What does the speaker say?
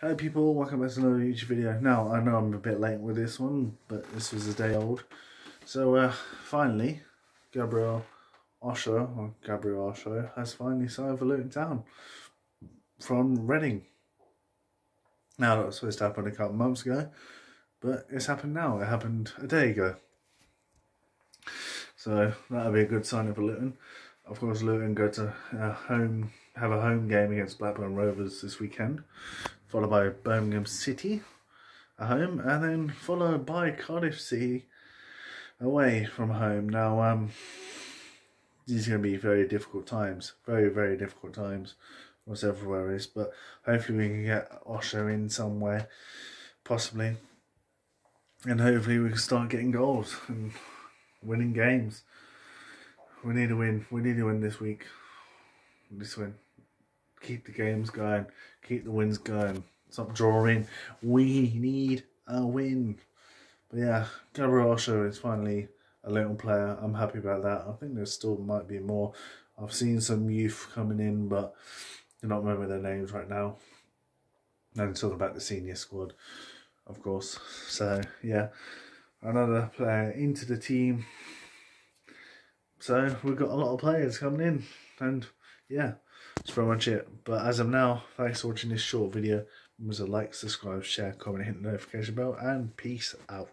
Hello people, welcome back to another YouTube video. Now, I know I'm a bit late with this one, but this was a day old. So, uh, finally, Gabriel Osho, or Gabriel Osho, has finally signed for Luton Town from Reading. Now, that was supposed to happen a couple months ago, but it's happened now. It happened a day ago. So, that'll be a good sign for Luton. Of course, Luton go to uh, home, have a home game against Blackburn Rovers this weekend followed by Birmingham City at home, and then followed by Cardiff City away from home. Now, um, these are going to be very difficult times, very, very difficult times for several areas, but hopefully we can get Osho in somewhere, possibly, and hopefully we can start getting goals and winning games. We need to win. We need to win this week. This win keep the games going, keep the wins going, stop drawing. We need a win. But yeah, Gabriel Osho is finally a Luton player. I'm happy about that. I think there still might be more. I've seen some youth coming in, but I do not remember their names right now. And talking about the senior squad, of course. So yeah, another player into the team. So we've got a lot of players coming in, and yeah. That's pretty much it. But as of now, thanks for watching this short video. Remember to like, subscribe, share, comment, hit the notification bell, and peace out.